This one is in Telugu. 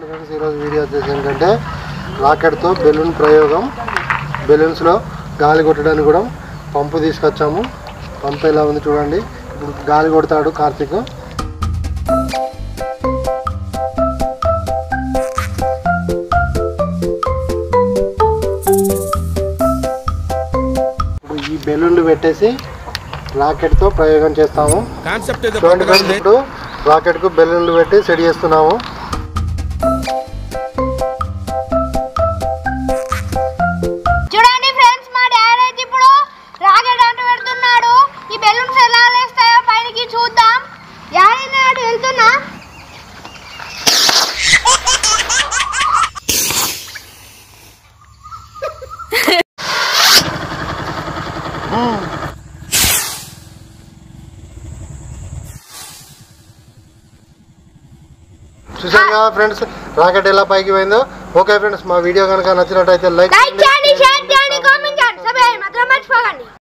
చూడండి ఫ్రెండ్స్ ఈరోజు వీడియో వచ్చేసి ఏంటంటే రాకెట్తో బెలూన్ ప్రయోగం. బెలూన్స్లో గాలి కొట్టడానికి కూడా పంపు తీసుకొచ్చాము. పంపు ఎలా ఉంది చూడండి. ఇప్పుడు గాలి కొడతాడు కార్తీక్. ఇప్పుడు ఈ బెలూన్లు పెట్టేసి రాకెట్తో ప్రయోగం చేస్తాము. చూడండి ఫ్రెండ్స్ ఇప్పుడు రాకెట్కు బెలూన్లు పెట్టి సెట్ చేస్తున్నాము. చూసాం కదా ఫ్రెండ్స్ రాకెట్ ఎలా పైకి పోయిందో? ఓకే ఫ్రెండ్స్ మా వీడియో కనుక నచ్చినట్టయితే లైక్ లైక్ చేయండి.